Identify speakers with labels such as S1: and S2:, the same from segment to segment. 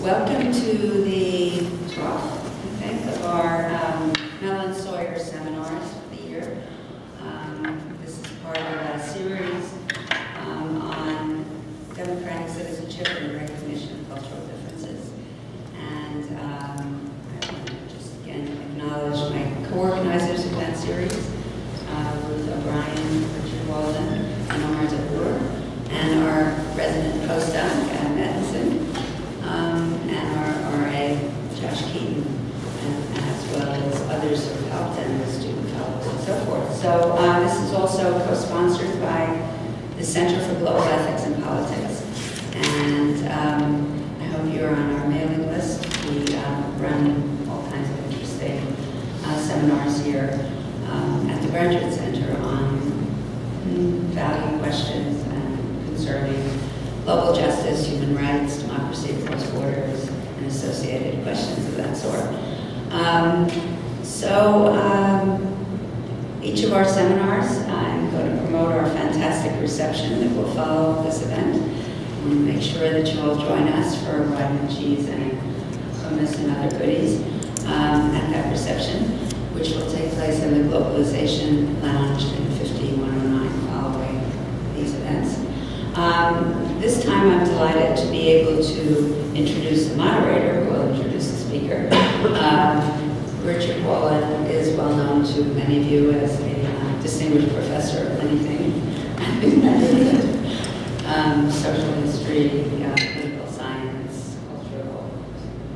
S1: welcome to the 12th, I think, of our um, Sawyer seminars for the year. Um, This is part of a series um, on democratic citizenship and recognition of cultural differences. And um, I want to just again acknowledge my co-organizers of that series, uh, Ruth O'Brien, Richard Wolin, and Omar Dahbour, and our resident postdoc, Adam Edmondson, um, and our RA, Josh Keaton, and as well as others who have helped, and the student fellows and so uh, this is also co-sponsored by the Center for Global Ethics and Politics. And um, I hope you're on our mailing list. We um, run all kinds of interesting uh, seminars here um, at the Graduate Center on value questions and concerning global justice, human rights, democracy across borders, and associated questions of that sort. Um, so um, each of our seminars, I'm going to promote our fantastic reception that will follow this event. And make sure that you all join us for wine and cheese and hummus and other goodies um, at that reception, which will take place in the Globalization Lounge in 5109 following these events. Um, this time I'm delighted to be able to introduce the moderator who will introduce the speaker. Um, Richard Wolin is well known to many of you as a uh, distinguished professor of many things. um, social history, uh, political science, cultural,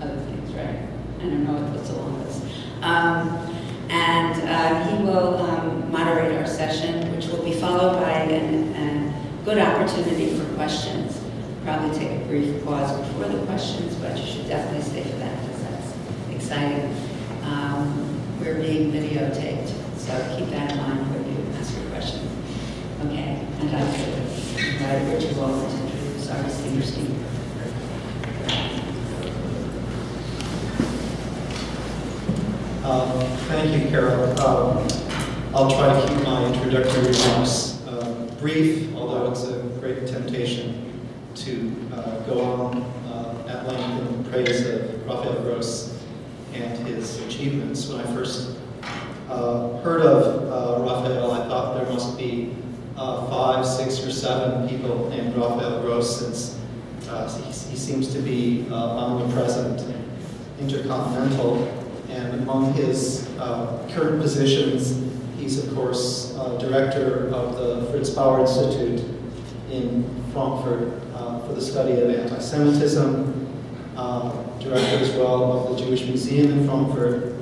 S1: other things, right? I don't know what's along this. Um, and uh, he will um, moderate our session, which will be followed by an, a good opportunity for questions. Probably take a brief pause before the questions, but you should definitely stay for that because that's exciting. Um, we're being videotaped, so keep that in mind when you ask your question. Okay, and like invite Richard Wolin to introduce our distinguished speaker.
S2: Um, Thank you, Carol. Um, I'll try to keep my introductory remarks um, brief, although it's a great temptation to uh, go on uh, at length in praise of Raphael Gross and his achievements. When I first uh, heard of uh, Raphael, I thought there must be uh, five, six, or seven people named Raphael Gross, since uh, he, he seems to be uh, omnipresent and intercontinental. And among his uh, current positions, he's of course director of the Fritz Bauer Institute in Frankfurt for the study of anti-Semitism, uh, director as well of the Jewish Museum in Frankfurt,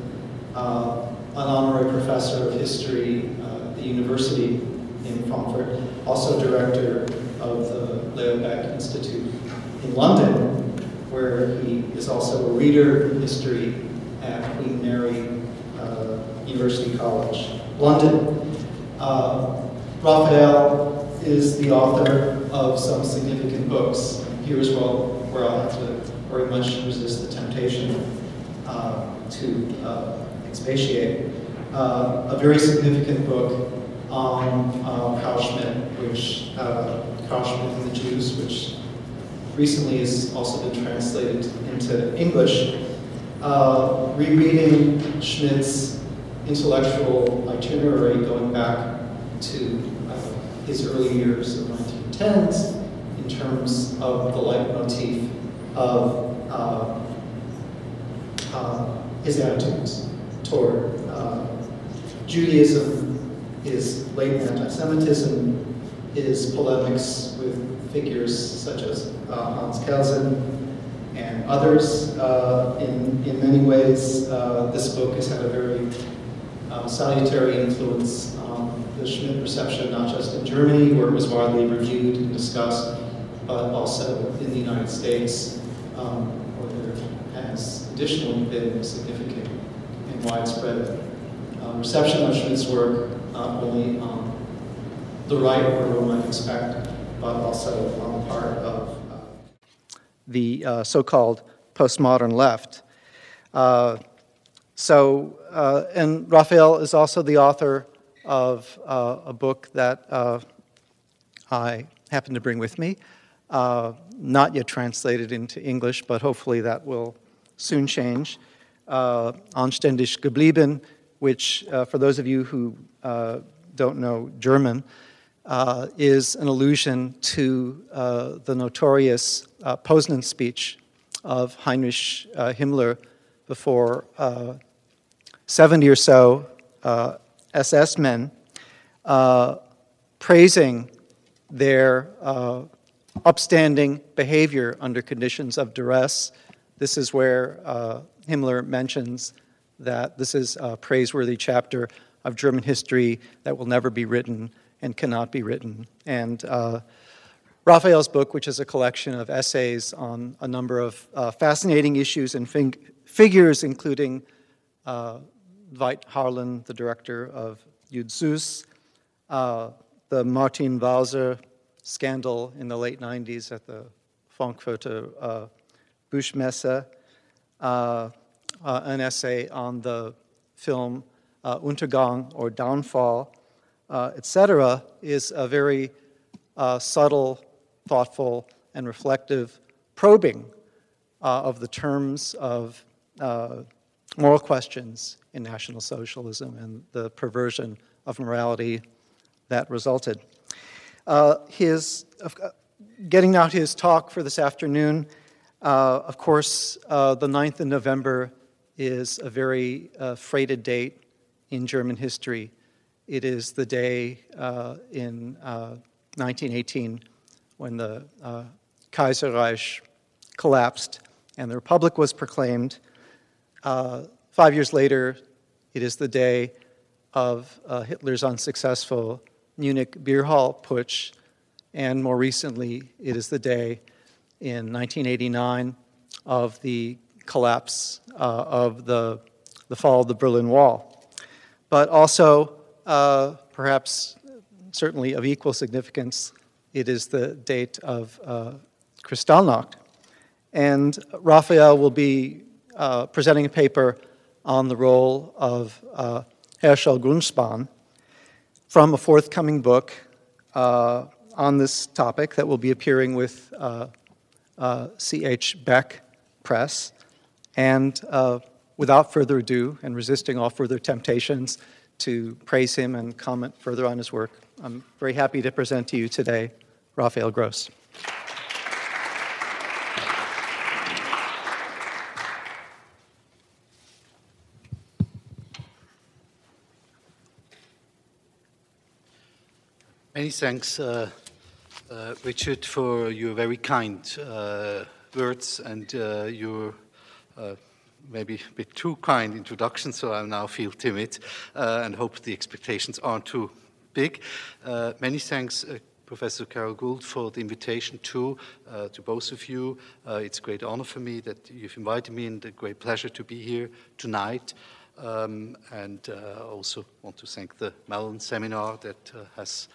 S2: uh, an honorary professor of history at the university in Frankfurt, also director of the Leo Baeck Institute in London, where he is also a reader in history at Queen Mary uh, University College, London. Uh, Raphael is the author of some significant books. Here as well, where I'll have to very much resist the temptation uh, to uh, expatiate. Uh, a very significant book on uh, Carl Schmitt, which uh, Carl Schmitt and the Jews, which recently has also been translated into English. Uh, rereading Schmitt's intellectual itinerary going back to uh, his early years of 1910s in terms of the leitmotif of uh, uh, his attitudes toward uh, Judaism, his latent anti-Semitism, his polemics with figures such as uh, Hans Kelsen and others. Uh, in, in many ways, this book has had a very uh, salutary influence on the Schmitt reception, not just in Germany, where it was widely reviewed and discussed, but also in the United States, um, there has additionally been significant and widespread uh, reception of Schmitt's work, not only on the right, where one might expect, but also on the part of uh, the uh, so-called postmodern left. Uh, so, uh, and Raphael is also the author of uh, a book that I happen to bring with me, uh, not yet translated into English, but hopefully that will soon change. Uh, Anständig geblieben, which, uh, for those of you who uh, don't know German, uh, is an allusion to uh, the notorious Poznan speech of Heinrich Himmler before uh, 70 or so SS men, praising their upstanding behavior under conditions of duress. This is where Himmler mentions that this is a praiseworthy chapter of German history that will never be written and cannot be written. And uh, Raphael's book, which is a collection of essays on a number of uh, fascinating issues and fig- figures, including uh, Veit Harlan, the director of Jud Süß, uh, the Martin Walser scandal in the late 90s at the Frankfurter uh, Buchmesse, uh, uh, an essay on the film uh, Untergang or Downfall, uh, etc., is a very subtle, thoughtful, and reflective probing of the terms of moral questions in National Socialism and the perversion of morality that resulted. His, getting out his talk for this afternoon, of course, the 9th of November is a very freighted date in German history. It is the day uh, in uh, 1918 when the uh, Kaiserreich collapsed and the Republic was proclaimed. Uh, five years later, it is the day of uh, Hitler's unsuccessful Munich beer hall putsch, and more recently, it is the day in 1989 of the collapse uh, of the, the fall of the Berlin Wall but also, uh, perhaps certainly of equal significance, it is the date of uh, Kristallnacht. And Raphael will be uh, presenting a paper on the role of uh, Herschel Grünspan from a forthcoming book uh, on this topic that will be appearing with uh, uh, C.H. Beck Press. And uh, without further ado and resisting all further temptations to praise him and comment further on his work, I'm very happy to present to you today Raphael Gross.
S3: Many thanks, uh, uh, Richard, for your very kind uh, words and uh, your uh, maybe a bit too kind introduction, so I now feel timid uh, and hope the expectations aren't too big. Uh, many thanks, uh, Professor Carol Gould, for the invitation too, uh, to both of you. Uh, it's a great honor for me that you've invited me and a great pleasure to be here tonight. Um, and uh, also want to thank the Mellon Seminar that has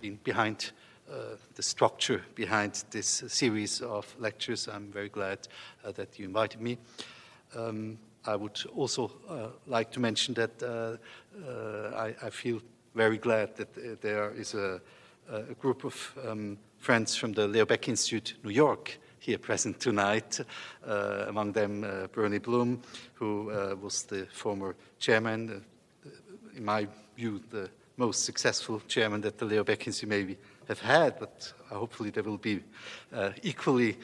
S3: been behind uh, the structure behind this series of lectures. I'm very glad uh, that you invited me. Um, I would also uh, like to mention that uh, uh, I, I, feel very glad that uh, there is a, a group of um, friends from the Leo Baeck Institute, New York, here present tonight. Uh, among them, uh, Bernie Bloom, who was the former chairman, in my view, the most successful chairman that the Leo Baeck Institute maybe have had, but hopefully there will be equally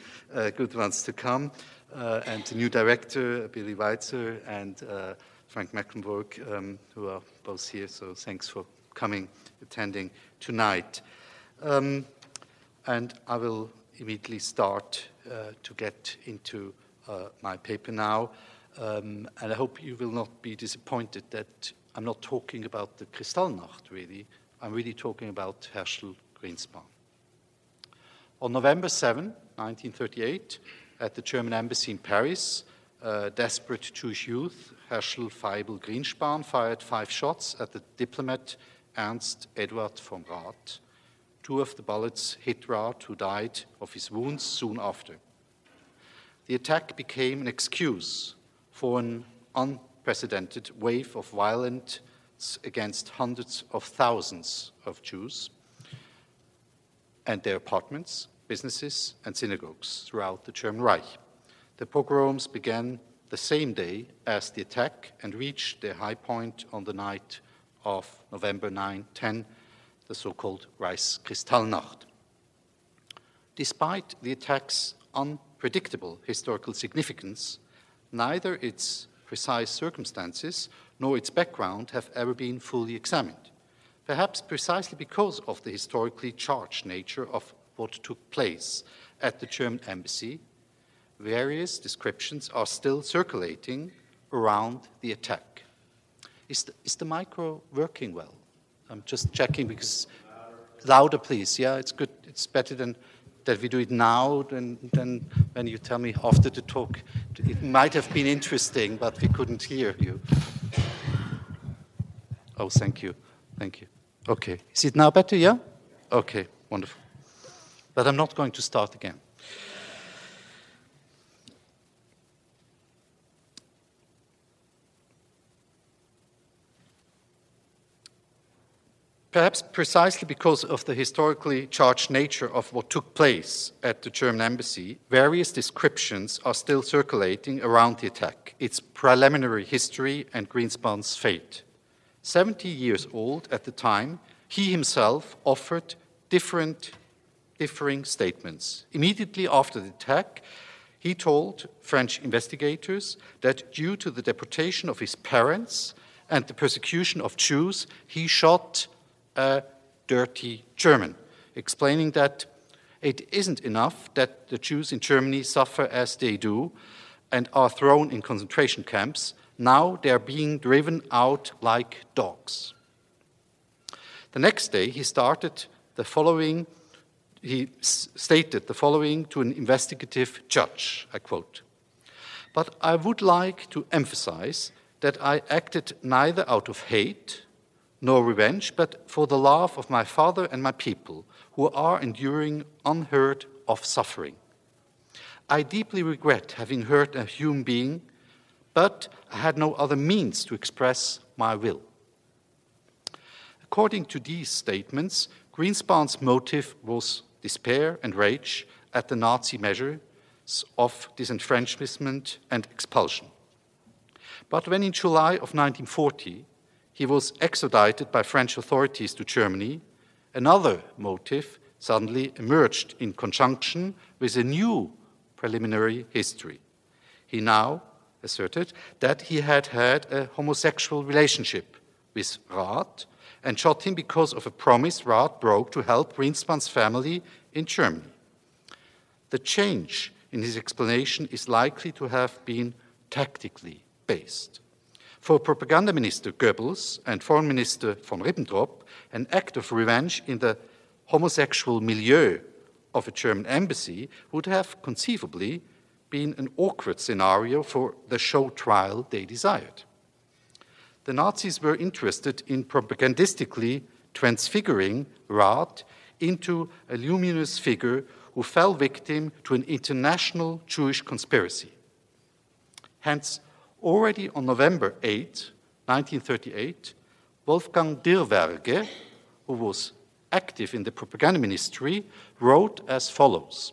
S3: good ones to come uh, and the new director, Billy Weitzer, and uh, Frank Mecklenburg, um, who are both here. So thanks for coming, attending tonight. Um, and I will immediately start uh, to get into uh, my paper now. Um, and I hope you will not be disappointed that I'm not talking about the Kristallnacht, really. I'm really talking about Herschel Grünspan. On November 7, 1938, at the German embassy in Paris. Uh, desperate Jewish youth, Herschel Feibel Grynszpan, fired five shots at the diplomat Ernst Eduard vom Rath. Two of the bullets hit Rath, who died of his wounds soon after. The attack became an excuse for an unprecedented wave of violence against hundreds of thousands of Jews and their apartments, businesses, and synagogues throughout the German Reich. The pogroms began the same day as the attack and reached their high point on the night of November 9 10, the so called Reichskristallnacht. Despite the attack's unpredictable historical significance, neither its precise circumstances nor its background have ever been fully examined, perhaps precisely because of the historically charged nature of what took place at the German embassy. Various descriptions are still circulating around the attack. Is the, is the micro working well? I'm just checking because louder, please. Yeah, it's good. It's better than that we do it now than, than when you tell me after the talk. It might have been interesting, but we couldn't hear you. Oh, thank you. Thank you. Okay. Is it now better? Yeah? Okay, wonderful. But I'm not going to start again. Perhaps precisely because of the historically charged nature of what took place at the German embassy, various descriptions are still circulating around the attack, its preliminary history, and Grynszpan's fate. 70 years old at the time, he himself offered different, differing statements. Immediately after the attack, he told French investigators that due to the deportation of his parents and the persecution of Jews, he shot a dirty German, explaining that it isn't enough that the Jews in Germany suffer as they do and are thrown in concentration camps. Now they're being driven out like dogs. The next day, he started the following, he stated the following to an investigative judge, I quote, But I would like to emphasize that I acted neither out of hate nor revenge, but for the love of my father and my people, who are enduring unheard of suffering. I deeply regret having hurt a human being, but I had no other means to express my will. According to these statements, Grynszpan's motive was despair and rage at the Nazi measures of disenfranchisement and expulsion. But when in July of 1940 he was extradited by French authorities to Germany, another motive suddenly emerged in conjunction with a new preliminary history. He now asserted that he had had a homosexual relationship with Rath and shot him because of a promise Rath broke to help Grynszpan's family in Germany. The change in his explanation is likely to have been tactically based. For Propaganda Minister Goebbels and Foreign Minister von Ribbentrop, an act of revenge in the homosexual milieu of a German embassy would have conceivably been an awkward scenario for the show trial they desired. The Nazis were interested in propagandistically transfiguring Rath into a luminous figure who fell victim to an international Jewish conspiracy. Hence, Already on November 8, 1938, Wolfgang Diewerge, who was active in the propaganda ministry, wrote as follows.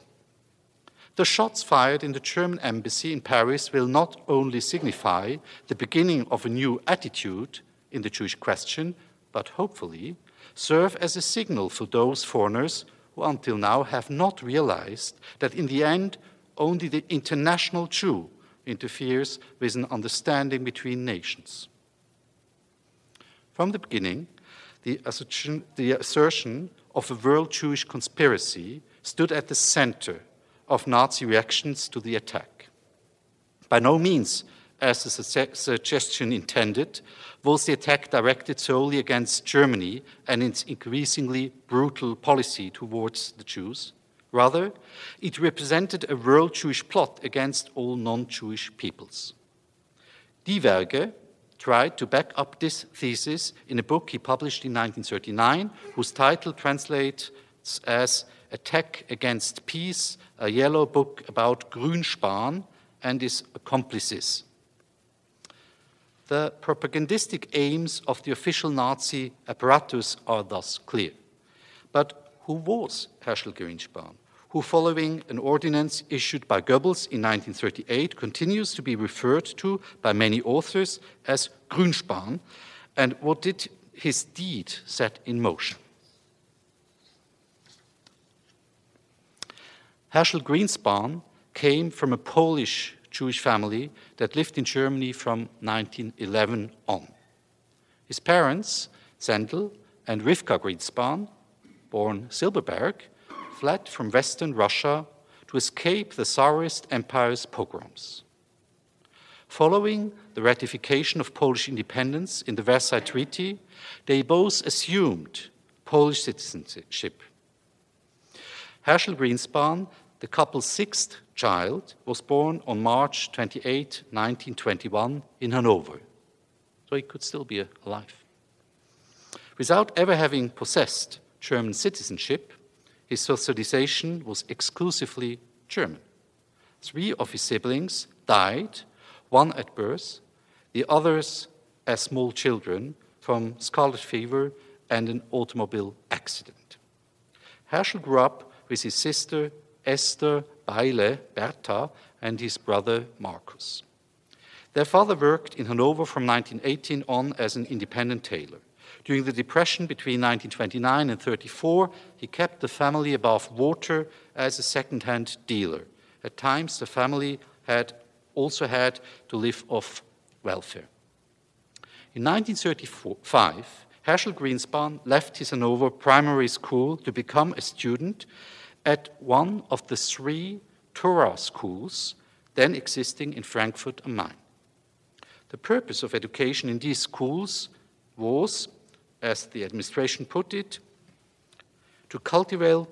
S3: The shots fired in the German embassy in Paris will not only signify the beginning of a new attitude in the Jewish question, but hopefully serve as a signal for those foreigners who until now have not realized that in the end only the international Jew interferes with an understanding between nations. From the beginning, the assertion, the assertion of a world Jewish conspiracy stood at the center of Nazi reactions to the attack. By no means, as the su suggestion intended, was the attack directed solely against Germany and its increasingly brutal policy towards the Jews. Rather, it represented a world Jewish plot against all non Jewish peoples. Diewerge tried to back up this thesis in a book he published in 1939, whose title translates as Attack Against Peace, a yellow book about Grünspan and his accomplices. The propagandistic aims of the official Nazi apparatus are thus clear. But who was Herschel Grynszpan? who, following an ordinance issued by Goebbels in 1938, continues to be referred to by many authors as Grünspan, and what did his deed set in motion? Herschel Grynszpan came from a Polish Jewish family that lived in Germany from 1911 on. His parents, Sendel and Rivka Grynszpan, born Silberberg, fled from Western Russia to escape the Tsarist Empire's pogroms. Following the ratification of Polish independence in the Versailles Treaty, they both assumed Polish citizenship. Herschel Grynszpan, the couple's sixth child, was born on March 28, 1921, in Hanover, so he could still be alive. Without ever having possessed German citizenship, his socialization was exclusively German. Three of his siblings died, one at birth, the others as small children from scarlet fever and an automobile accident. Herschel grew up with his sister Esther Beile Bertha and his brother Marcus. Their father worked in Hanover from 1918 on as an independent tailor. During the Depression between 1929 and 34, he kept the family above water as a second-hand dealer. At times, the family had also had to live off welfare. In 1935, Herschel Grynszpan left his Hanover primary school to become a student at one of the three Torah schools then existing in Frankfurt am Main. The purpose of education in these schools was as the administration put it, to cultivate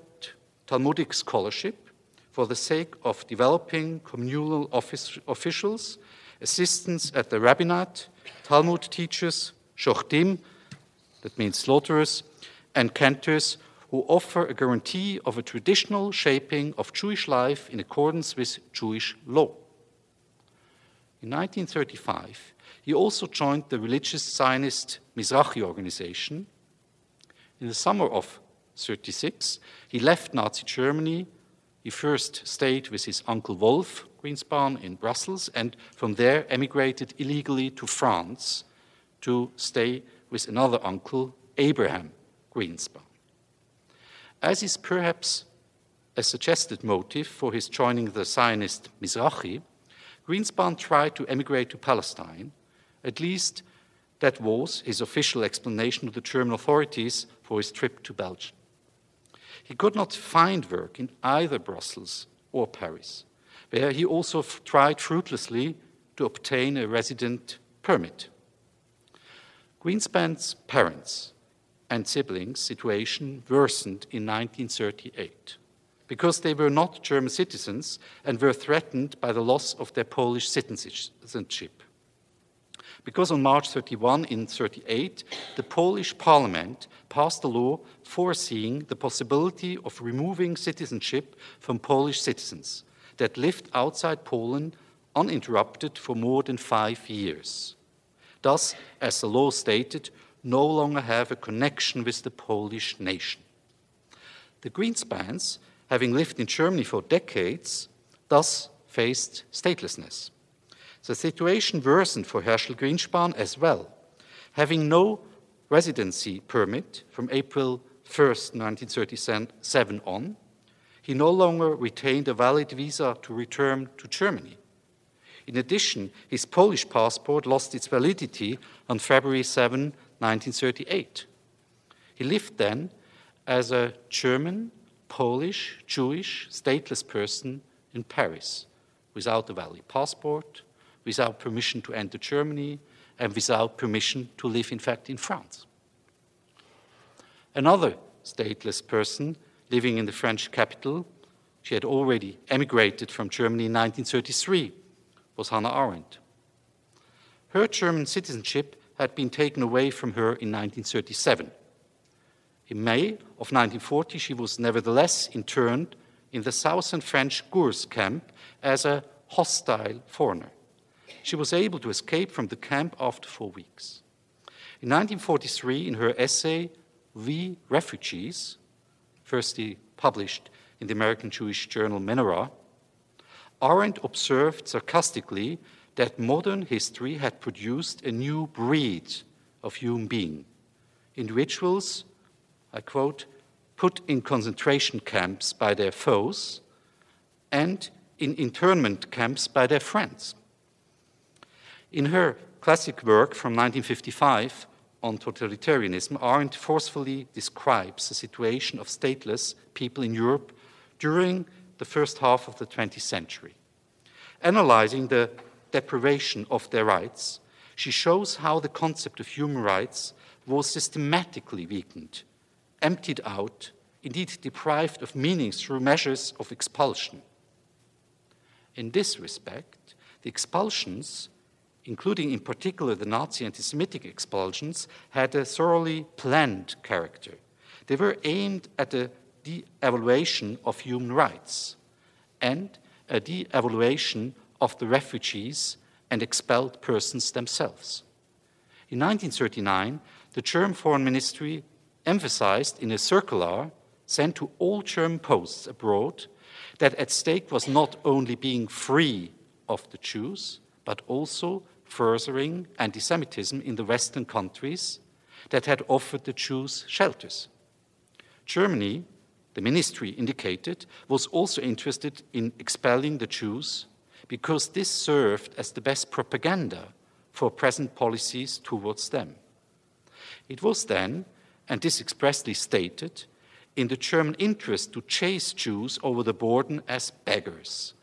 S3: Talmudic scholarship for the sake of developing communal office, officials, assistants at the rabbinate, Talmud teachers, shochtim, that means slaughterers, and cantors who offer a guarantee of a traditional shaping of Jewish life in accordance with Jewish law. In 1935, he also joined the religious Zionist Mizrahi organization. In the summer of 36, he left Nazi Germany. He first stayed with his uncle Wolf Grynszpan in Brussels and from there emigrated illegally to France to stay with another uncle, Abraham Grynszpan. As is perhaps a suggested motive for his joining the Zionist Mizrahi, Grynszpan tried to emigrate to Palestine at least that was his official explanation to the German authorities for his trip to Belgium. He could not find work in either Brussels or Paris, where he also tried fruitlessly to obtain a resident permit. Grynszpan's parents and siblings' situation worsened in 1938 because they were not German citizens and were threatened by the loss of their Polish citizenship because on March 31 in 38, the Polish parliament passed a law foreseeing the possibility of removing citizenship from Polish citizens that lived outside Poland uninterrupted for more than five years. Thus, as the law stated, no longer have a connection with the Polish nation. The Grynszpans, having lived in Germany for decades, thus faced statelessness. The situation worsened for Herschel Grynszpan as well. Having no residency permit from April 1, 1937 on, he no longer retained a valid visa to return to Germany. In addition, his Polish passport lost its validity on February 7, 1938. He lived then as a German, Polish, Jewish, stateless person in Paris without a valid passport, without permission to enter Germany, and without permission to live, in fact, in France. Another stateless person living in the French capital, she had already emigrated from Germany in 1933, was Hannah Arendt. Her German citizenship had been taken away from her in 1937. In May of 1940, she was nevertheless interned in the southern French Gurs camp as a hostile foreigner she was able to escape from the camp after four weeks. In 1943, in her essay, We Refugees, firstly published in the American Jewish journal Menorah, Arendt observed sarcastically that modern history had produced a new breed of human being, individuals, I quote, put in concentration camps by their foes and in internment camps by their friends. In her classic work from 1955 on totalitarianism, Arendt forcefully describes the situation of stateless people in Europe during the first half of the 20th century. Analyzing the deprivation of their rights, she shows how the concept of human rights was systematically weakened, emptied out, indeed deprived of meaning through measures of expulsion. In this respect, the expulsions, including in particular the Nazi anti Semitic expulsions, had a thoroughly planned character. They were aimed at a de evaluation of human rights and a de evaluation of the refugees and expelled persons themselves. In 1939, the German Foreign Ministry emphasized in a circular sent to all German posts abroad that at stake was not only being free of the Jews, but also furthering anti Semitism in the Western countries that had offered the Jews shelters. Germany, the ministry indicated, was also interested in expelling the Jews because this served as the best propaganda for present policies towards them. It was then, and this expressly stated, in the German interest to chase Jews over the border as beggars.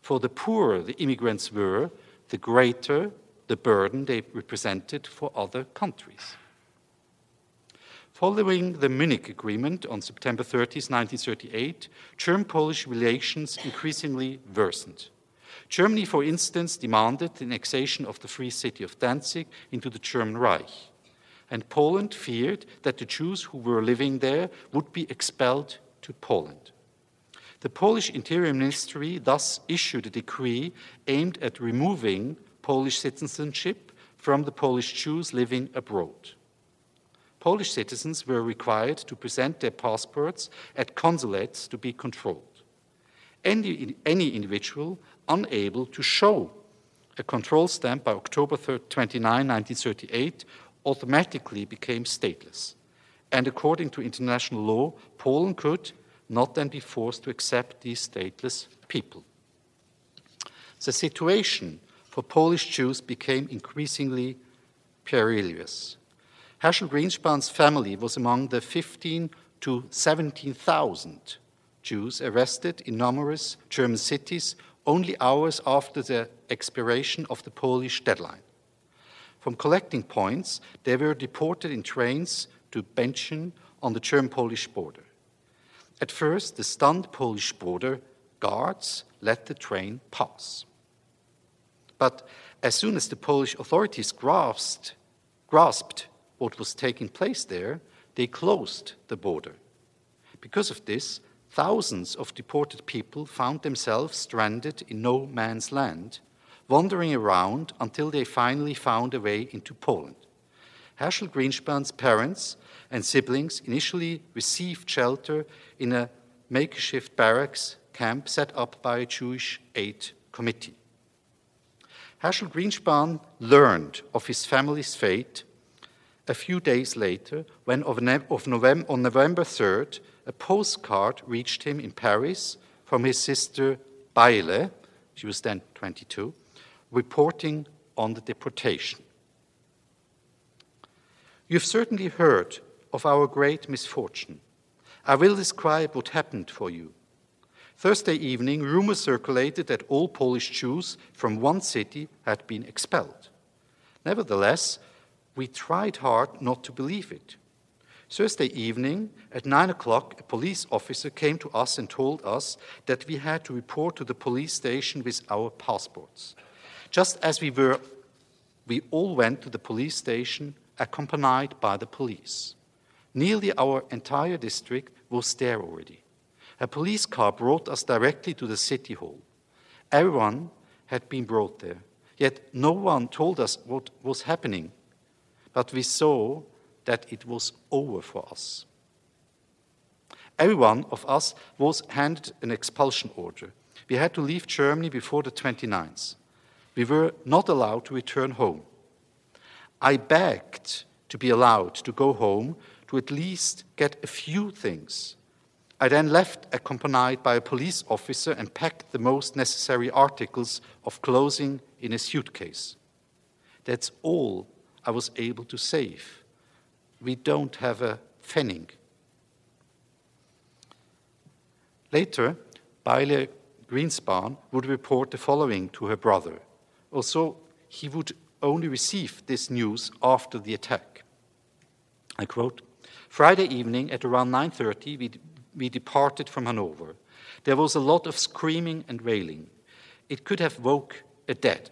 S3: For the poorer the immigrants were, the greater the burden they represented for other countries. Following the Munich Agreement on September 30, 1938, German Polish relations increasingly worsened. Germany, for instance, demanded the annexation of the free city of Danzig into the German Reich. And Poland feared that the Jews who were living there would be expelled to Poland. The Polish Interior Ministry thus issued a decree aimed at removing Polish citizenship from the Polish Jews living abroad. Polish citizens were required to present their passports at consulates to be controlled. Any, any individual unable to show a control stamp by October 29, 1938, automatically became stateless. And according to international law, Poland could not then be forced to accept these stateless people. The situation for Polish Jews became increasingly perilous. Herschel Grynszpan's family was among the 15 to 17,000 Jews arrested in numerous German cities only hours after the expiration of the Polish deadline. From collecting points, they were deported in trains to Bentschen on the German Polish border. At first, the stunned Polish border guards let the train pass. But as soon as the Polish authorities grasped, grasped what was taking place there, they closed the border. Because of this, thousands of deported people found themselves stranded in no man's land, wandering around until they finally found a way into Poland. Herschel Grynszpan's parents and siblings initially received shelter in a makeshift barracks camp set up by a Jewish aid committee. Herschel Grynszpan learned of his family's fate a few days later when of November, on November 3rd, a postcard reached him in Paris from his sister Baile, she was then 22, reporting on the deportation. You've certainly heard of our great misfortune. I will describe what happened for you. Thursday evening, rumors circulated that all Polish Jews from one city had been expelled. Nevertheless, we tried hard not to believe it. Thursday evening at 9 o'clock, a police officer came to us and told us that we had to report to the police station with our passports. Just as we were, we all went to the police station accompanied by the police. Nearly our entire district was there already. A police car brought us directly to the city hall. Everyone had been brought there, yet no one told us what was happening. But we saw that it was over for us. Every one of us was handed an expulsion order. We had to leave Germany before the 29th. We were not allowed to return home. I begged to be allowed to go home to at least get a few things. I then left accompanied by a police officer and packed the most necessary articles of clothing in a suitcase. That's all I was able to save. We don't have a pfennig. Later, Beiler Grynszpan would report the following to her brother. Also, he would only receive this news after the attack. I quote, Friday evening at around 9.30, we, we departed from Hanover. There was a lot of screaming and wailing. It could have woke a dead,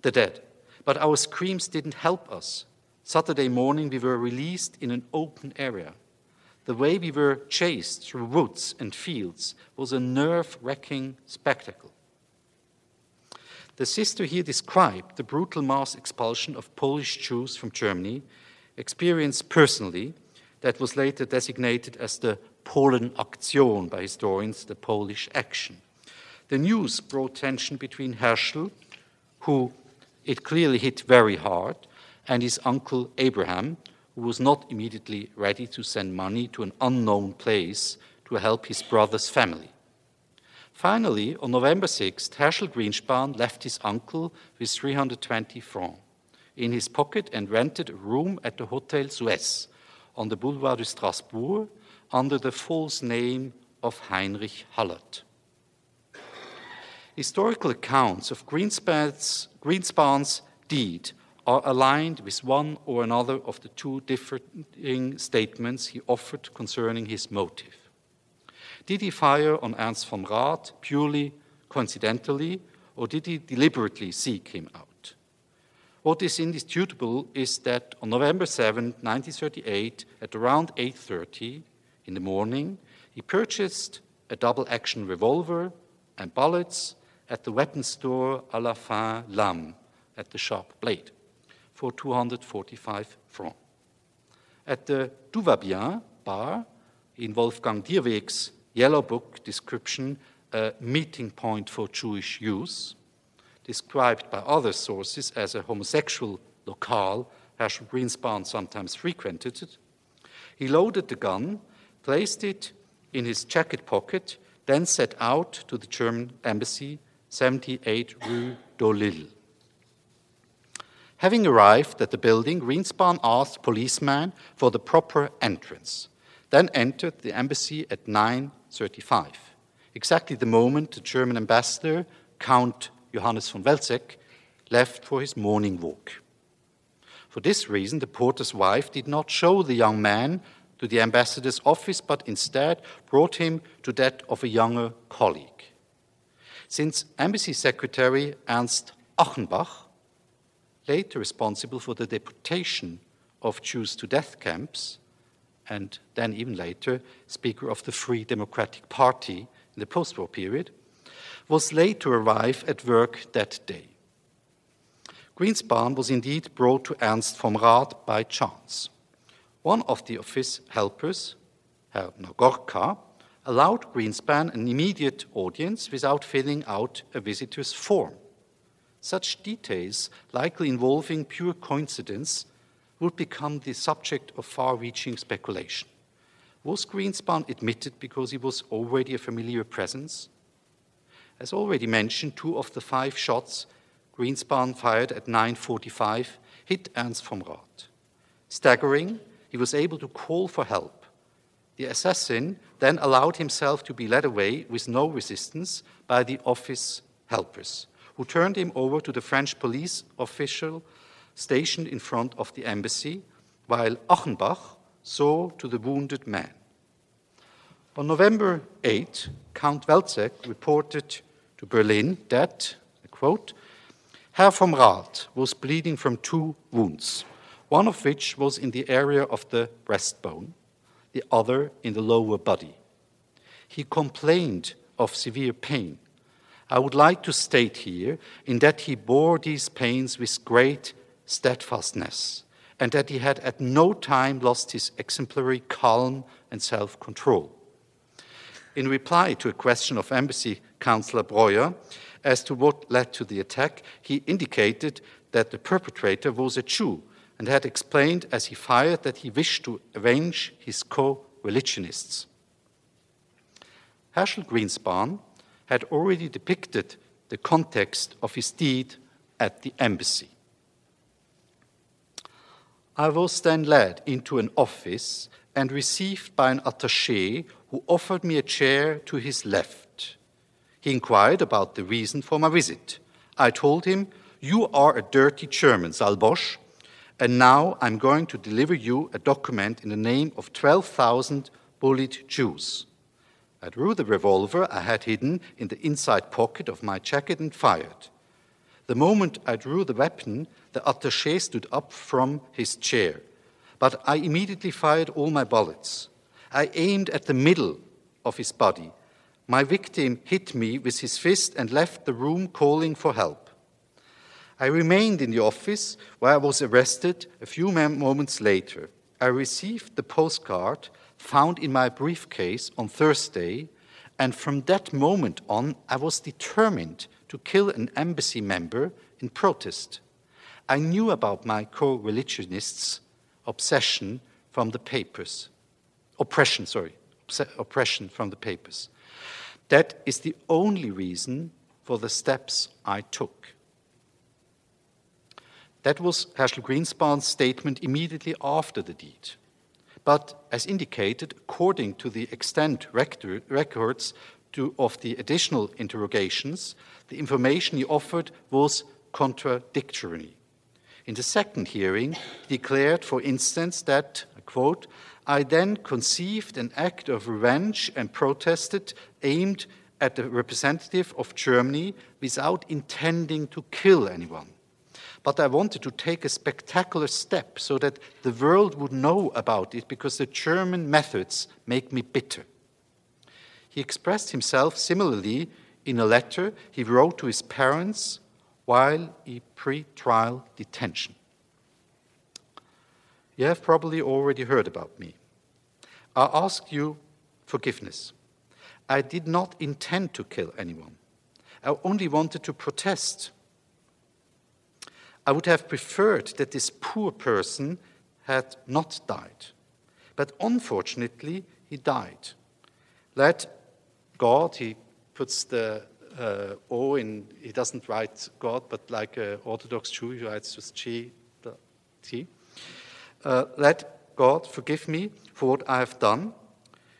S3: the dead, but our screams didn't help us. Saturday morning, we were released in an open area. The way we were chased through woods and fields was a nerve wracking spectacle. The sister here described the brutal mass expulsion of Polish Jews from Germany, experienced personally, that was later designated as the Polen-Aktion by historians, the Polish action. The news brought tension between Herschel, who it clearly hit very hard, and his uncle Abraham, who was not immediately ready to send money to an unknown place to help his brother's family. Finally, on November 6th, Herschel Grynszpan left his uncle with 320 francs in his pocket and rented a room at the Hotel Suez on the Boulevard de Strasbourg under the false name of Heinrich Hallert. Historical accounts of Grynszpan's, Grynszpan's deed are aligned with one or another of the two differing statements he offered concerning his motive. Did he fire on Ernst vom Rath purely coincidentally, or did he deliberately seek him out? What is indisputable is that on November 7, 1938, at around 8.30 in the morning, he purchased a double-action revolver and bullets at the weapons store à la fin lame, at the sharp blade, for 245 francs. At the Tout va bien bar in Wolfgang Diewerge's Yellow Book description, a meeting point for Jewish youth, described by other sources as a homosexual locale Herschel Grynszpan sometimes frequented it. He loaded the gun, placed it in his jacket pocket, then set out to the German embassy, 78 Rue de Lille. Having arrived at the building, Grynszpan asked policemen for the proper entrance, then entered the embassy at 9.35, exactly the moment the German ambassador, Count Johannes von Welczeck, left for his morning walk. For this reason, the porter's wife did not show the young man to the ambassador's office, but instead brought him to that of a younger colleague. Since embassy secretary Ernst Achenbach, later responsible for the deportation of Jews to death camps, and then even later Speaker of the Free Democratic Party in the post war period, was late to arrive at work that day. Grynszpan was indeed brought to Ernst vom Rath by chance. One of the office helpers, Herr Nagorka, allowed Grynszpan an immediate audience without filling out a visitor's form. Such details, likely involving pure coincidence, would become the subject of far reaching speculation. Was Grynszpan admitted because he was already a familiar presence? As already mentioned, two of the five shots Grynszpan fired at 9.45 hit Ernst vom Rath. Staggering, he was able to call for help. The assassin then allowed himself to be led away with no resistance by the office helpers, who turned him over to the French police official stationed in front of the embassy, while Achenbach saw to the wounded man. On November 8, Count Welczeck reported to Berlin that, I quote, Herr vom Rath was bleeding from two wounds, one of which was in the area of the breastbone, the other in the lower body. He complained of severe pain. I would like to state here in that he bore these pains with great steadfastness, and that he had at no time lost his exemplary calm and self control. In reply to a question of Embassy Councillor Breuer as to what led to the attack, he indicated that the perpetrator was a Jew and had explained as he fired that he wished to avenge his co religionists. Herschel Grynszpan had already depicted the context of his deed at the embassy. I was then led into an office and received by an attaché who offered me a chair to his left. He inquired about the reason for my visit. I told him, You are a dirty German, Salbosch, and now I'm going to deliver you a document in the name of 12,000 bullied Jews. I drew the revolver I had hidden in the inside pocket of my jacket and fired. The moment I drew the weapon, the attaché stood up from his chair, but I immediately fired all my bullets. I aimed at the middle of his body. My victim hit me with his fist and left the room calling for help. I remained in the office where I was arrested a few moments later. I received the postcard found in my briefcase on Thursday, and from that moment on, I was determined to kill an embassy member in protest. I knew about my co religionists' obsession from the papers. Oppression, sorry, oppression from the papers. That is the only reason for the steps I took. That was Herschel Grynszpan's statement immediately after the deed. But as indicated, according to the extant records to, of the additional interrogations, the information he offered was contradictory. In the second hearing, he declared, for instance, that, I quote, I then conceived an act of revenge and protested aimed at the representative of Germany without intending to kill anyone but I wanted to take a spectacular step so that the world would know about it because the German methods make me bitter. He expressed himself similarly in a letter he wrote to his parents while in pre trial detention. You have probably already heard about me. I ask you forgiveness. I did not intend to kill anyone. I only wanted to protest I would have preferred that this poor person had not died. But unfortunately, he died. Let God, he puts the uh, O in, he doesn't write God, but like an Orthodox Jew, he writes just G, the T. Uh, let God forgive me for what I have done.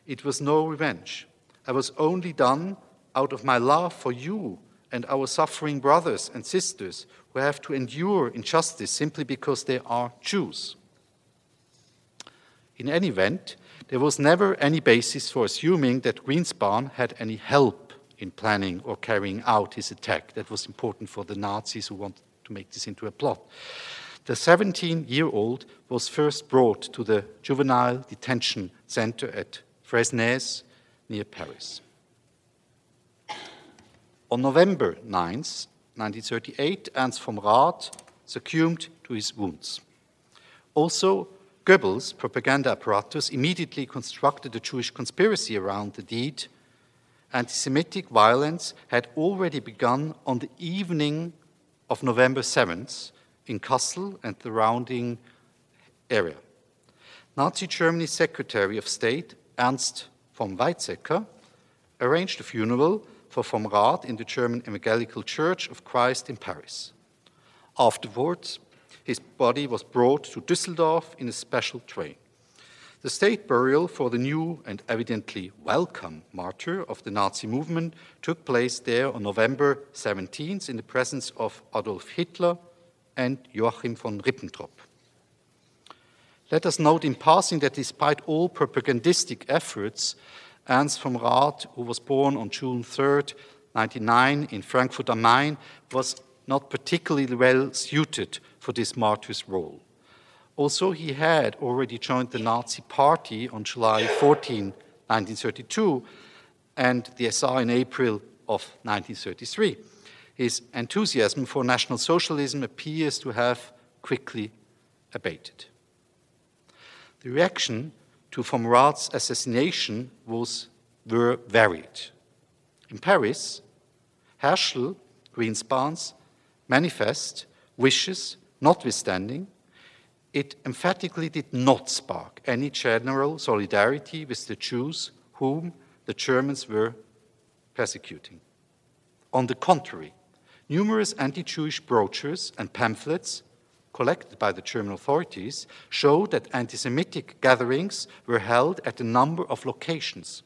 S3: It was no revenge. I was only done out of my love for you and our suffering brothers and sisters who have to endure injustice simply because they are Jews. In any event, there was never any basis for assuming that Grynszpan had any help in planning or carrying out his attack. That was important for the Nazis who wanted to make this into a plot. The 17 year old was first brought to the juvenile detention center at Fresnes near Paris. On November 9th, 1938, Ernst vom Rath succumbed to his wounds. Also, Goebbels' propaganda apparatus immediately constructed a Jewish conspiracy around the deed. Anti Semitic violence had already begun on the evening of November 7th in Kassel and the surrounding area. Nazi Germany's Secretary of State, Ernst von Weizsäcker, arranged a funeral for vom in the German Evangelical Church of Christ in Paris. Afterwards, his body was brought to Düsseldorf in a special train. The state burial for the new and evidently welcome martyr of the Nazi movement took place there on November 17th in the presence of Adolf Hitler and Joachim von Ribbentrop. Let us note in passing that despite all propagandistic efforts, Ernst vom Rath, who was born on June 3, 1999, in Frankfurt am Main, was not particularly well suited for this martyr's role. Also, he had already joined the Nazi Party on July 14, 1932, and the SR in April of 1933. His enthusiasm for National Socialism appears to have quickly abated. The reaction to vom Rath's assassination was were varied. In Paris, Herschel, Grynszpan's manifest wishes notwithstanding, it emphatically did not spark any general solidarity with the Jews whom the Germans were persecuting. On the contrary, numerous anti Jewish brochures and pamphlets collected by the German authorities show that anti Semitic gatherings were held at a number of locations.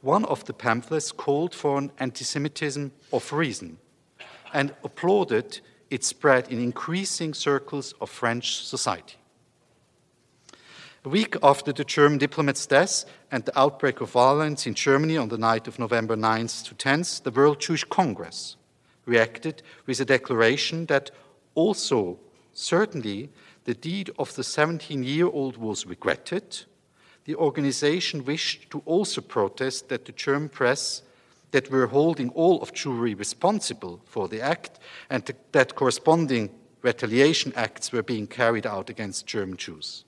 S3: One of the pamphlets called for an anti Semitism of reason and applauded its spread in increasing circles of French society. A week after the German diplomat's death and the outbreak of violence in Germany on the night of November 9th to 10th, the World Jewish Congress reacted with a declaration that also certainly the deed of the 17 year old was regretted. The organization wished to also protest that the German press that were holding all of Jewry responsible for the act and that corresponding retaliation acts were being carried out against German Jews.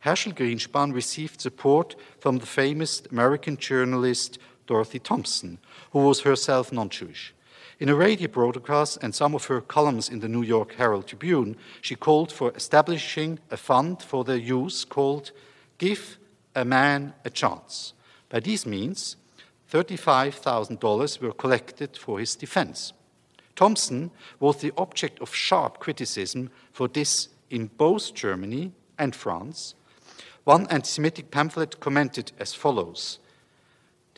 S3: Herschel Grynszpan received support from the famous American journalist Dorothy Thompson, who was herself non Jewish. In a radio broadcast and some of her columns in the New York Herald Tribune, she called for establishing a fund for the youth called Give a Man a Chance. By these means, $35,000 were collected for his defense. Thompson was the object of sharp criticism for this in both Germany and France. One anti Semitic pamphlet commented as follows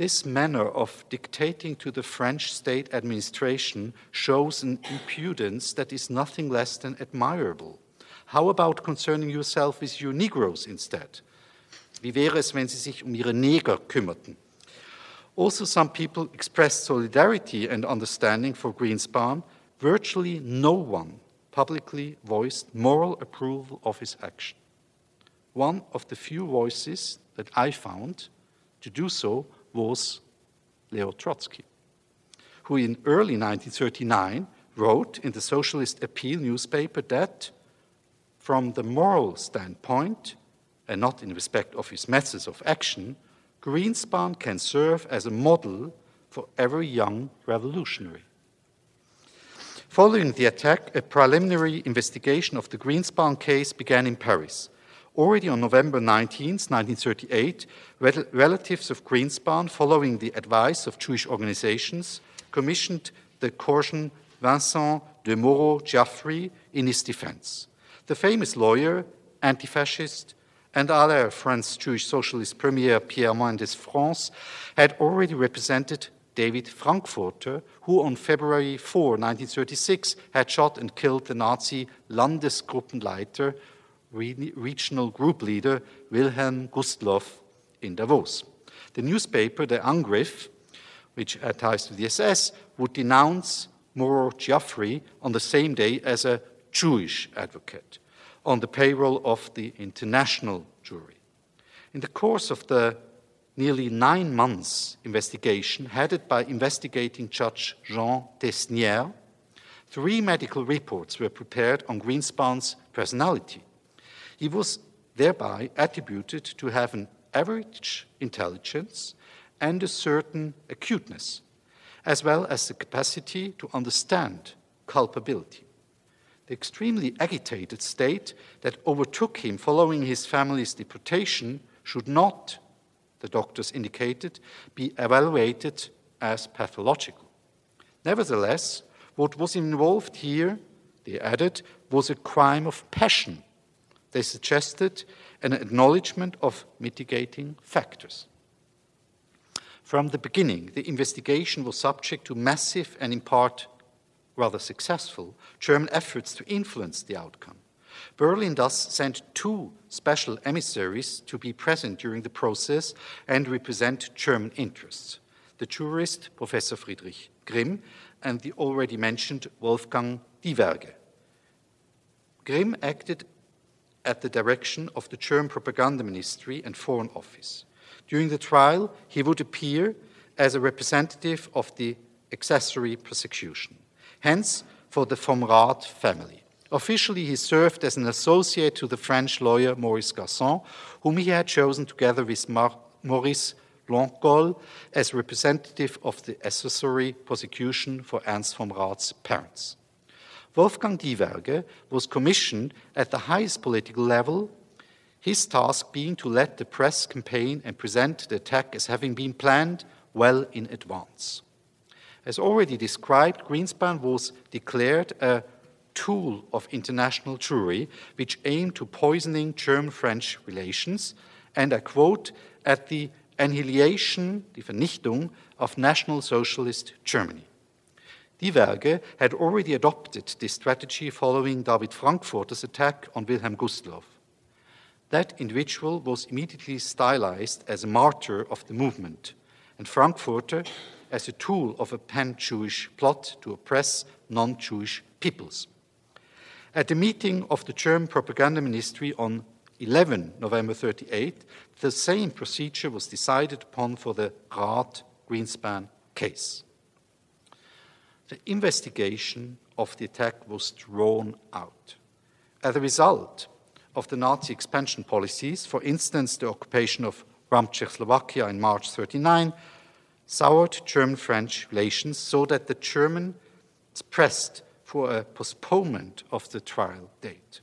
S3: This manner of dictating to the French state administration shows an impudence that is nothing less than admirable. How about concerning yourself with your Negroes instead? Wie wäre es, wenn Sie sich um Ihre Neger kümmerten? Also, some people expressed solidarity and understanding for Grynszpan. Virtually no one publicly voiced moral approval of his action. One of the few voices that I found to do so was Leo Trotsky, who in early 1939 wrote in the Socialist Appeal newspaper that, from the moral standpoint, and not in respect of his methods of action, Grynszpan can serve as a model for every young revolutionary. Following the attack, a preliminary investigation of the Grynszpan case began in Paris. Already on November 19, 1938, rel relatives of Grynszpan, following the advice of Jewish organizations, commissioned the Corsican Vincent de Moro-Giafferi in his defense. The famous lawyer, anti fascist, and other French Jewish socialist Premier Pierre Mendès France had already represented David Frankfurter, who on February 4, 1936, had shot and killed the Nazi Landesgruppenleiter, regional group leader Wilhelm Gustloff in Davos. The newspaper, the Angriff, which ties to the SS, would denounce Moro-Giafferi on the same day as a Jewish advocate on the payroll of the international Jewry. In the course of the nearly nine months investigation headed by investigating Judge Jean Tesnière, three medical reports were prepared on Grynszpan's personality. He was thereby attributed to have an average intelligence and a certain acuteness, as well as the capacity to understand culpability the extremely agitated state that overtook him following his family's deportation should not, the doctors indicated, be evaluated as pathological. Nevertheless, what was involved here, they added, was a crime of passion. They suggested an acknowledgement of mitigating factors. From the beginning, the investigation was subject to massive and in part rather successful, German efforts to influence the outcome. Berlin thus sent two special emissaries to be present during the process and represent German interests the jurist Professor Friedrich Grimm and the already mentioned Wolfgang Diewerge. Grimm acted at the direction of the German Propaganda Ministry and Foreign Office. During the trial, he would appear as a representative of the accessory prosecution hence for the von Rath family. Officially, he served as an associate to the French lawyer Maurice Garçon, whom he had chosen together with Mar Maurice Blanc-Gall as representative of the accessory prosecution for Ernst vom Rath's parents. Wolfgang Diewerge was commissioned at the highest political level, his task being to let the press campaign and present the attack as having been planned well in advance. As already described, Grynszpan was declared a tool of international Jewry which aimed to poisoning German-French relations, and I quote, at the annihilation, the Vernichtung of National Socialist Germany. Diewerge had already adopted this strategy following David Frankfurter's attack on Wilhelm Gustloff. That individual was immediately stylized as a martyr of the movement, and Frankfurter as a tool of a pan-Jewish plot to oppress non-Jewish peoples. At the meeting of the German Propaganda Ministry on 11 November 38, the same procedure was decided upon for the Rath Grynszpan case. The investigation of the attack was drawn out. As a result of the Nazi expansion policies, for instance, the occupation of Rum Czechoslovakia in March 39, soured German-French relations so that the Germans pressed for a postponement of the trial date.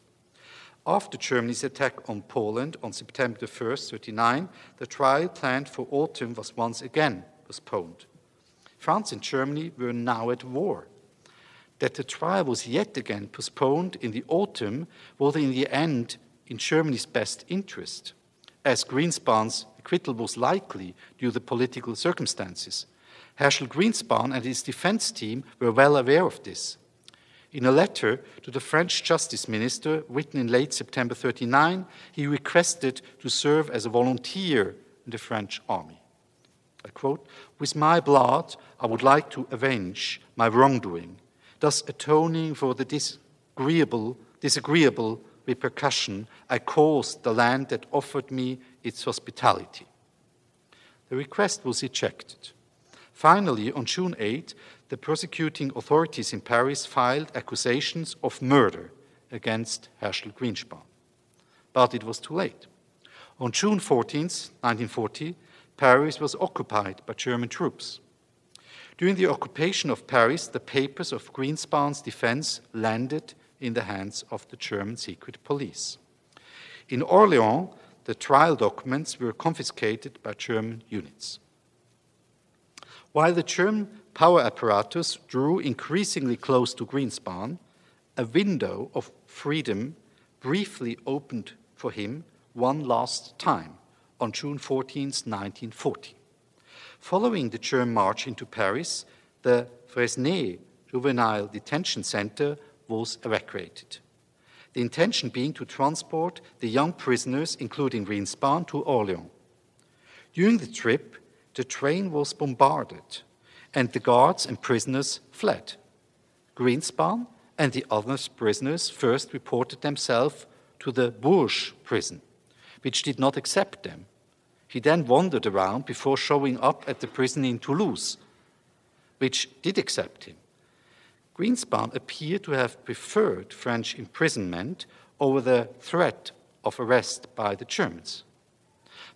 S3: After Germany's attack on Poland on September 1, 39, the trial planned for autumn was once again postponed. France and Germany were now at war. That the trial was yet again postponed in the autumn was in the end in Germany's best interest, as Grynszpan's acquittal was likely due to political circumstances. Herschel Grynszpan and his defense team were well aware of this. In a letter to the French Justice Minister, written in late September 39, he requested to serve as a volunteer in the French army. I quote, With my blood, I would like to avenge my wrongdoing, thus atoning for the disagreeable, disagreeable repercussion I caused the land that offered me its hospitality. The request was rejected. Finally, on June 8, the prosecuting authorities in Paris filed accusations of murder against Herschel Grynszpan. But it was too late. On June 14, 1940, Paris was occupied by German troops. During the occupation of Paris, the papers of Grynszpan's defense landed in the hands of the German secret police. In Orléans, the trial documents were confiscated by German units. While the German power apparatus drew increasingly close to Grynszpan, a window of freedom briefly opened for him one last time on June 14, 1940. Following the German march into Paris, the Fresnes Juvenile Detention Center was evacuated the intention being to transport the young prisoners, including Grynszpan, to Orleans. During the trip, the train was bombarded, and the guards and prisoners fled. Grynszpan and the other prisoners first reported themselves to the Bourges prison, which did not accept them. He then wandered around before showing up at the prison in Toulouse, which did accept him. Grynszpan appeared to have preferred French imprisonment over the threat of arrest by the Germans.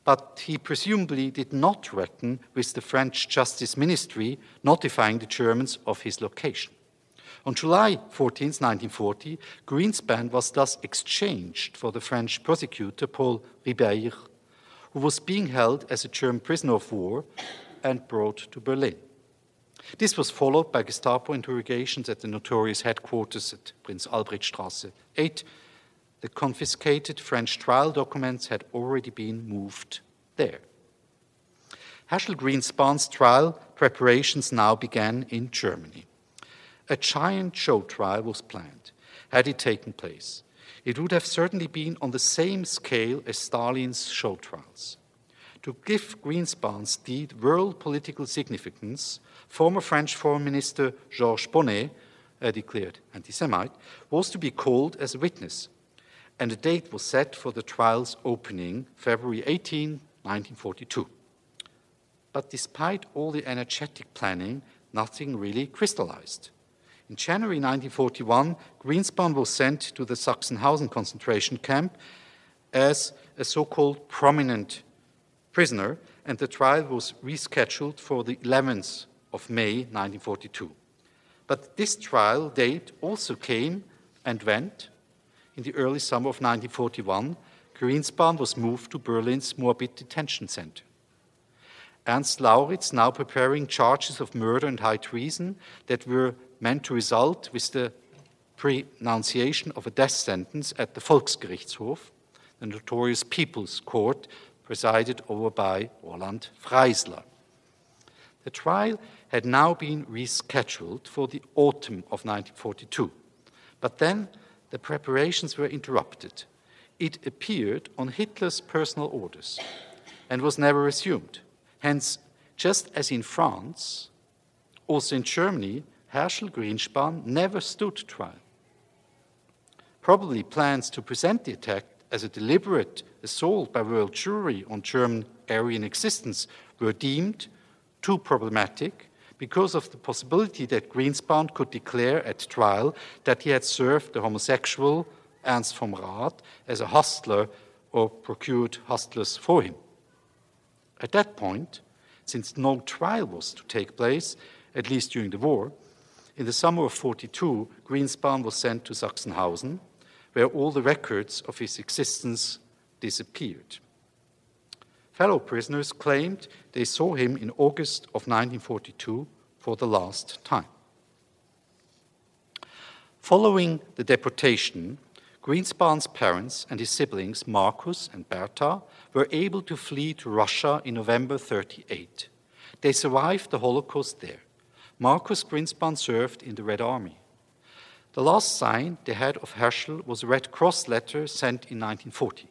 S3: But he presumably did not threaten with the French Justice Ministry notifying the Germans of his location. On July 14, 1940, Grynszpan was thus exchanged for the French prosecutor Paul Ribeir, who was being held as a German prisoner of war and brought to Berlin. This was followed by Gestapo interrogations at the notorious headquarters at Prince Albrechtstraße 8. The confiscated French trial documents had already been moved there. Herschel Grynszpan's trial preparations now began in Germany. A giant show trial was planned. Had it taken place, it would have certainly been on the same scale as Stalin's show trials. To give Grynszpan's deed world political significance, former French Foreign Minister Georges Bonnet, a declared anti Semite, was to be called as a witness, and a date was set for the trial's opening, February 18, 1942. But despite all the energetic planning, nothing really crystallized. In January 1941, Grynszpan was sent to the Sachsenhausen concentration camp as a so called prominent prisoner and the trial was rescheduled for the 11th of May 1942. But this trial date also came and went. In the early summer of 1941, Grynszpan was moved to Berlin's Moabit detention center. Ernst Lautz now preparing charges of murder and high treason that were meant to result with the pronunciation of a death sentence at the Volksgerichtshof, the notorious People's Court presided over by Roland Freisler. The trial had now been rescheduled for the autumn of 1942, but then the preparations were interrupted. It appeared on Hitler's personal orders and was never resumed. Hence, just as in France, also in Germany, Herschel Grynszpan never stood trial. Probably plans to present the attack as a deliberate assault by world Jewry on German Aryan existence were deemed too problematic because of the possibility that Grynszpan could declare at trial that he had served the homosexual Ernst vom Rath as a hostler or procured hostlers for him. At that point, since no trial was to take place, at least during the war, in the summer of 42, Grynszpan was sent to Sachsenhausen, where all the records of his existence disappeared. Fellow prisoners claimed they saw him in August of 1942 for the last time. Following the deportation, Grynszpan's parents and his siblings, Marcus and Bertha, were able to flee to Russia in November 38. They survived the Holocaust there. Marcus Grynszpan served in the Red Army. The last sign they had of Herschel was a Red Cross letter sent in 1940.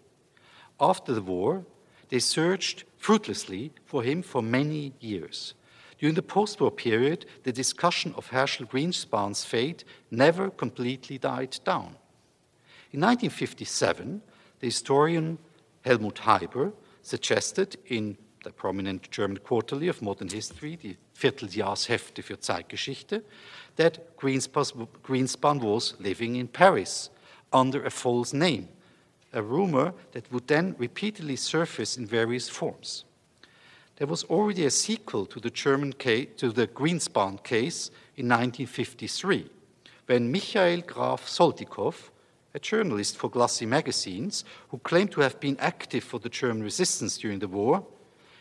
S3: After the war, they searched fruitlessly for him for many years. During the post war period, the discussion of Herschel Grynszpan's fate never completely died down. In 1957, the historian Helmut Heiber suggested in the prominent German quarterly of modern history, die Vierteljahrshefte für Zeitgeschichte, that Grynszpan was living in Paris under a false name a rumor that would then repeatedly surface in various forms. There was already a sequel to the German case, to the Grynszpan case in 1953, when Michael Graf Soltikow, a journalist for glossy magazines who claimed to have been active for the German resistance during the war,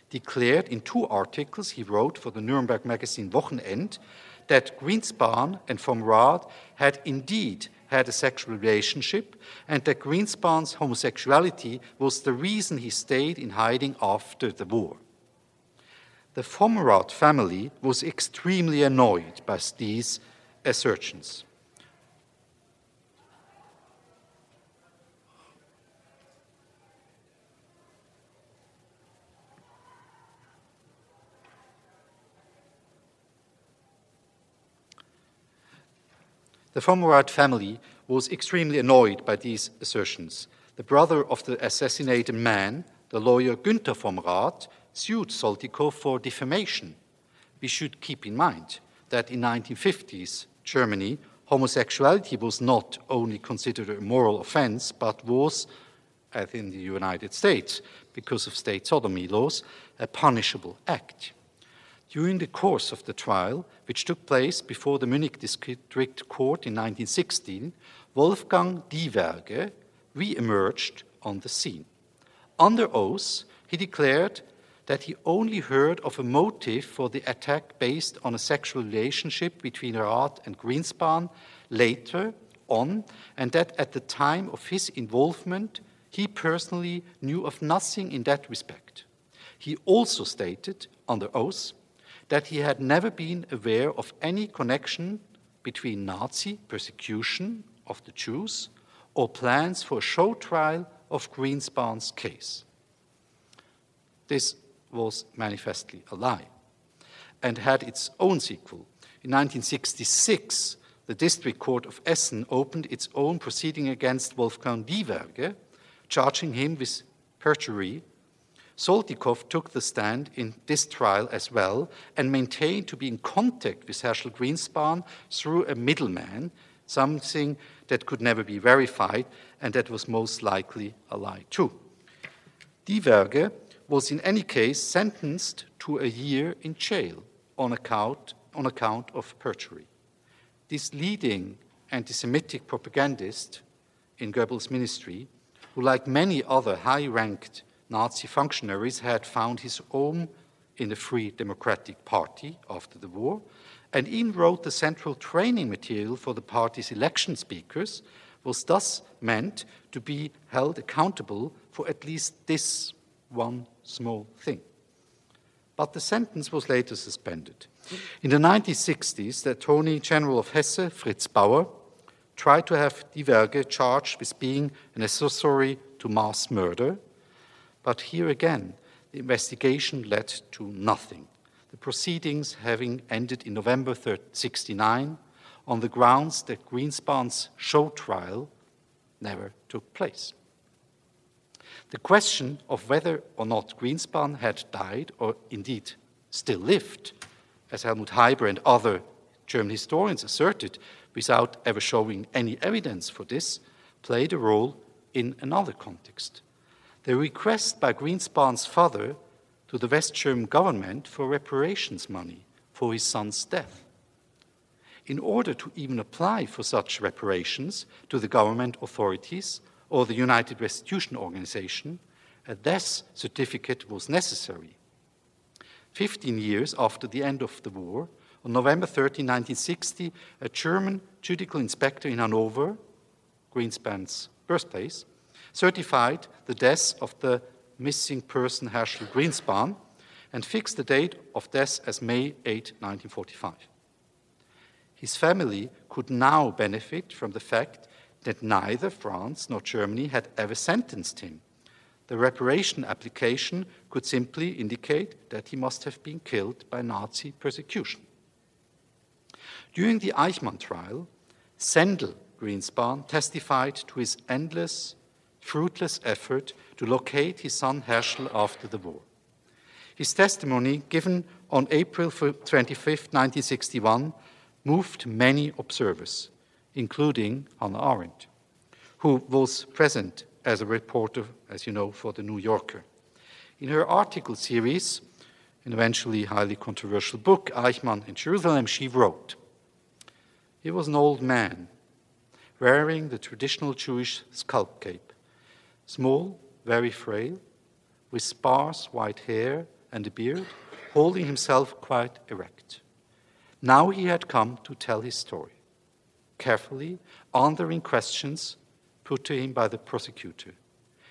S3: declared in two articles he wrote for the Nuremberg magazine Wochenend that Grynszpan and vom Rath had indeed had a sexual relationship, and that Grynszpan's homosexuality was the reason he stayed in hiding after the war. The vom Rath family was extremely annoyed by these assertions. The Rath family was extremely annoyed by these assertions. The brother of the assassinated man, the lawyer Günther Rath, sued Soltikow for defamation. We should keep in mind that in 1950s Germany, homosexuality was not only considered a moral offense, but was, as in the United States, because of state sodomy laws, a punishable act. During the course of the trial, which took place before the Munich District Court in 1916, Wolfgang Diewerge re-emerged on the scene. Under oath, he declared that he only heard of a motive for the attack based on a sexual relationship between Rath and Grynszpan later on, and that at the time of his involvement, he personally knew of nothing in that respect. He also stated, under oath, that he had never been aware of any connection between Nazi persecution of the Jews or plans for a show trial of Grynszpan's case. This was manifestly a lie and had its own sequel. In 1966, the District Court of Essen opened its own proceeding against Wolfgang Diewerge, charging him with perjury Soltikow took the stand in this trial as well and maintained to be in contact with Herschel Grynszpan through a middleman, something that could never be verified and that was most likely a lie too. Diewerge was in any case sentenced to a year in jail on account, on account of perjury. This leading anti Semitic propagandist in Goebbels' ministry, who, like many other high ranked Nazi functionaries, had found his home in the Free Democratic Party after the war, and even wrote the central training material for the party's election speakers, was thus meant to be held accountable for at least this one small thing. But the sentence was later suspended. In the 1960s, the Attorney General of Hesse, Fritz Bauer, tried to have Diewerge charged with being an accessory to mass murder, but here again, the investigation led to nothing. The proceedings having ended in November 1969 on the grounds that Grynszpan's show trial never took place. The question of whether or not Grynszpan had died or indeed still lived, as Helmut Heiber and other German historians asserted, without ever showing any evidence for this, played a role in another context. The request by Grynszpan's father to the West German government for reparations money for his son's death. In order to even apply for such reparations to the government authorities, or the United Restitution Organization, a death certificate was necessary. Fifteen years after the end of the war, on November 13, 1960, a German judicial inspector in Hanover, Grynszpan's birthplace, certified the death of the missing person Herschel Grynszpan and fixed the date of death as May 8, 1945. His family could now benefit from the fact that neither France nor Germany had ever sentenced him. The reparation application could simply indicate that he must have been killed by Nazi persecution. During the Eichmann trial, Zindel Grynszpan testified to his endless, fruitless effort to locate his son Herschel after the war. His testimony, given on April 25, 1961, moved many observers including Hannah Arendt, who was present as a reporter, as you know, for The New Yorker. In her article series, an eventually highly controversial book, Eichmann in Jerusalem, she wrote He was an old man, wearing the traditional Jewish skull cape, small, very frail, with sparse white hair and a beard, holding himself quite erect. Now he had come to tell his story carefully, answering questions put to him by the prosecutor.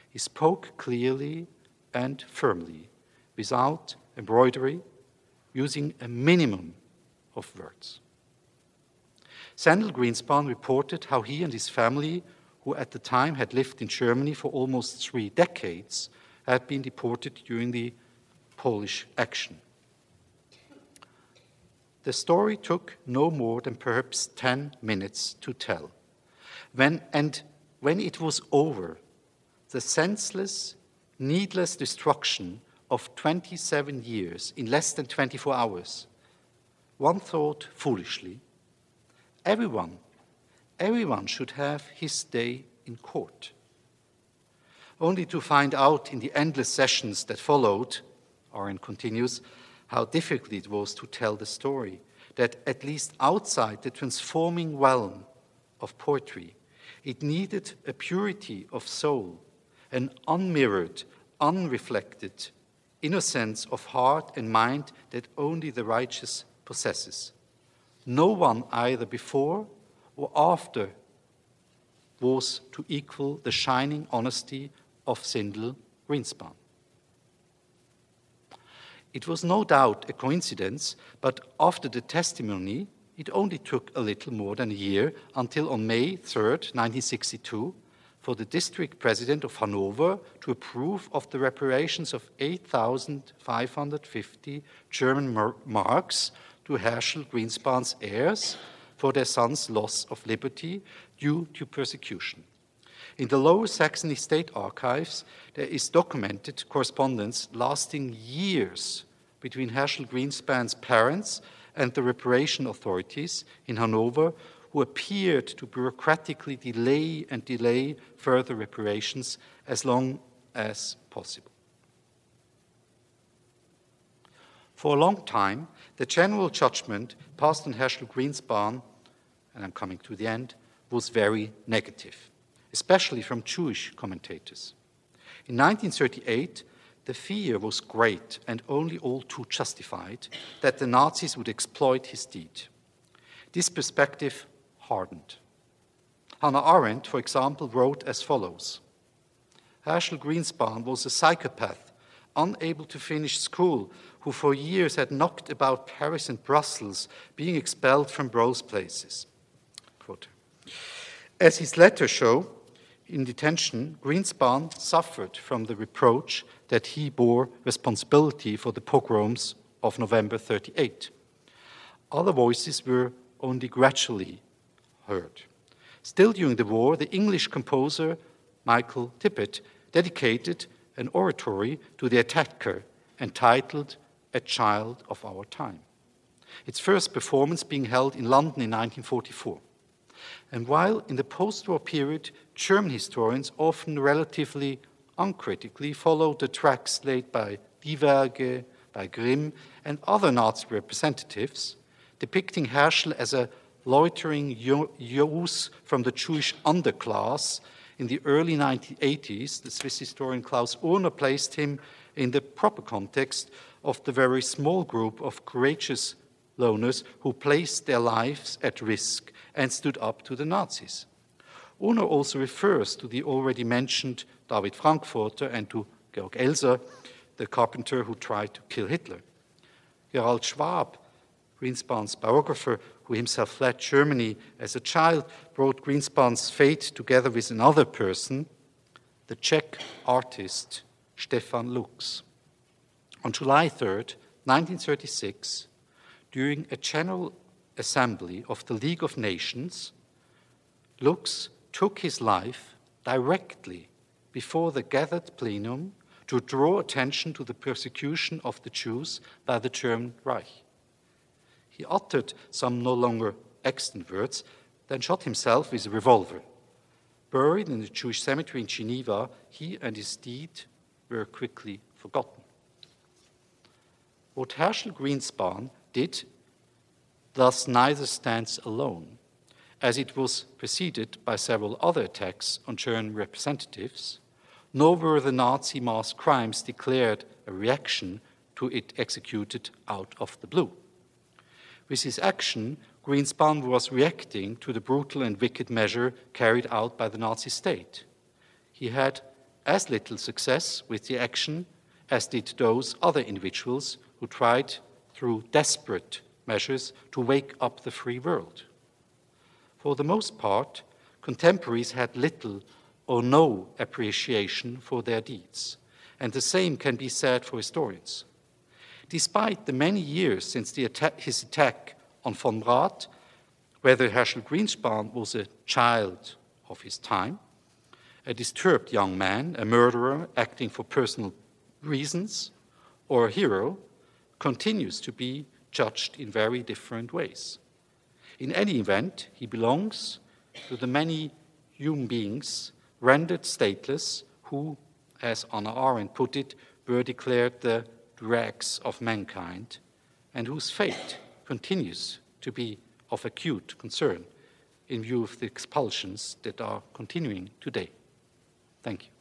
S3: He spoke clearly and firmly, without embroidery, using a minimum of words. Zindel Grynszpan reported how he and his family, who at the time had lived in Germany for almost three decades, had been deported during the Polish action. The story took no more than perhaps 10 minutes to tell. When, and when it was over, the senseless, needless destruction of 27 years in less than 24 hours, one thought foolishly, everyone, everyone should have his day in court. Only to find out in the endless sessions that followed, Arendt continues, how difficult it was to tell the story, that at least outside the transforming realm of poetry, it needed a purity of soul, an unmirrored, unreflected innocence of heart and mind that only the righteous possesses. No one, either before or after, was to equal the shining honesty of Zindel Grynszpan. It was no doubt a coincidence, but after the testimony, it only took a little more than a year until on May 3, 1962, for the district president of Hanover to approve of the reparations of 8,550 German marks to Herschel Grynszpan's heirs for their son's loss of liberty due to persecution. In the Lower Saxony State Archives, there is documented correspondence lasting years between Herschel Grynszpan's parents and the reparation authorities in Hanover, who appeared to bureaucratically delay and delay further reparations as long as possible. For a long time, the general judgment passed on Herschel Grynszpan, and I'm coming to the end, was very negative, especially from Jewish commentators. In 1938, the fear was great and only all too justified that the Nazis would exploit his deed. This perspective hardened. Hannah Arendt, for example, wrote as follows Herschel Grynszpan was a psychopath, unable to finish school, who for years had knocked about Paris and Brussels, being expelled from both places. As his letters show, in detention, Grynszpan suffered from the reproach that he bore responsibility for the pogroms of November 38. Other voices were only gradually heard. Still during the war, the English composer Michael Tippett dedicated an oratory to the attacker entitled A Child of Our Time. Its first performance being held in London in 1944. And while in the post war period, German historians often relatively uncritically followed the tracks laid by Diewerge, by Grimm, and other Nazi representatives, depicting Herschel as a loitering youth from the Jewish underclass in the early 1980s, the Swiss historian Klaus Urner placed him in the proper context of the very small group of courageous loners who placed their lives at risk and stood up to the Nazis. Urner also refers to the already mentioned David Frankfurter and to Georg Elser, the carpenter who tried to kill Hitler. Gerald Schwab, Grynszpan's biographer, who himself fled Germany as a child, brought Grynszpan's fate together with another person, the Czech artist Stefan Lux. On July 3, 1936, during a general assembly of the League of Nations, Lux took his life directly before the gathered plenum to draw attention to the persecution of the Jews by the German Reich. He uttered some no longer extant words, then shot himself with a revolver. Buried in the Jewish cemetery in Geneva, he and his deed were quickly forgotten. What Herschel Grynszpan did thus neither stands alone, as it was preceded by several other attacks on German representatives, nor were the Nazi mass crimes declared a reaction to it executed out of the blue. With his action, Grynszpan was reacting to the brutal and wicked measure carried out by the Nazi state. He had as little success with the action as did those other individuals who tried through desperate measures to wake up the free world. For the most part, contemporaries had little or no appreciation for their deeds, and the same can be said for historians. Despite the many years since attack, his attack on von Rath, whether Herschel Grynszpan was a child of his time, a disturbed young man, a murderer acting for personal reasons, or a hero, continues to be judged in very different ways. In any event, he belongs to the many human beings rendered stateless who, as Anna Arendt put it, were declared the dregs of mankind, and whose fate continues to be of acute concern in view of the expulsions that are continuing today. Thank you.